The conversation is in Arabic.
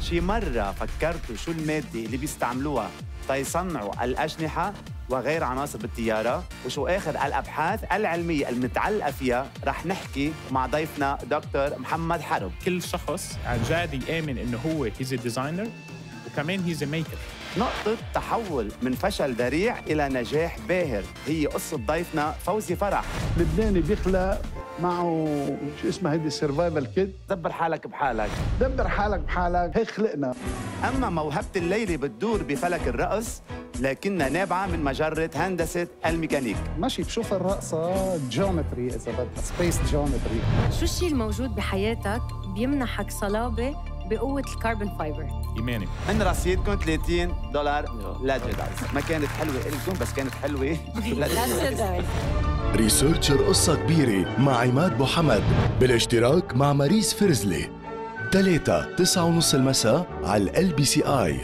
شي مرة فكرتوا شو المادة اللي بيستعملوها تيصنعوا الأجنحة وغير عناصر بالطيارة وشو آخر الأبحاث العلمية المتعلقة فيها رح نحكي مع ضيفنا دكتور محمد حرب. كل شخص عن جد يآمن إنه هو his designer وكمان his maker نقطة تحول من فشل ذريع إلى نجاح باهر هي قصة ضيفنا فوزي فرح. لبناني بيخلق معه شو اسمها هيدي ال survival كيد دبر حالك بحالك. دبر حالك بحالك. هيك خلقنا. أما موهبة الليلة بتدور بفلك الرقص لكنها نابعة من مجرة هندسة الميكانيك. ماشي بشوف الرقصة geometry إذا بدها space geometry شو الشيء الموجود بحياتك بيمنحك صلابة بقوة ال carbon fiber؟ إيماني. من رصيدكم 30 دولار. لجدايز ما كانت حلوة إلكم بس كانت حلوة. لجدايز Researcher قصة كبيرة مع عماد بو حمد بالاشتراك مع ماريس فرزلي. تلاتة تسعة ونص المساء على LBCI